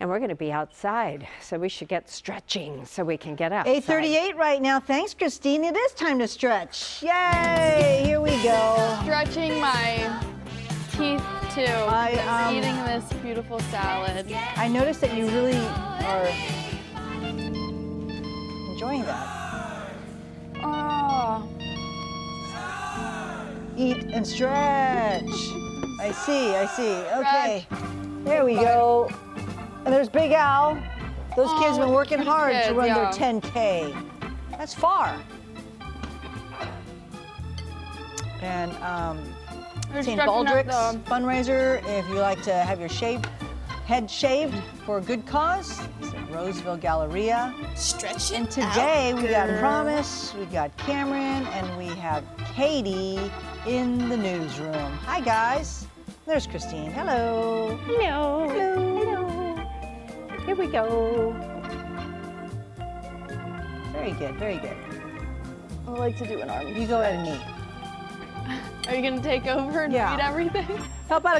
and we're going to be outside. So we should get stretching so we can get out. 8:38 right now. Thanks, Christine. It is time to stretch. Yay! Here we go. Stretching my teeth too. I, um, eating this beautiful salad. I noticed that you really are enjoying that. Oh, Eat and stretch. I see, I see. Okay. There we go. And there's Big Al. Those Aw, kids have been working these hard to run yeah. their 10K. That's far. And um, They're St. stretching up Baldrick's the- fundraiser, if you like to have your shaved, head shaved for a good cause, it's at Roseville Galleria. Stretch it And today out, we got. Promise, we got Cameron, and we have Katie in the newsroom. Hi guys. There's Christine. Hello. Hello. Hello. Here we go. Very good, very good. I like to do an arm. You go ahead and eat. Are you gonna take over and Yeah. read everything? How about a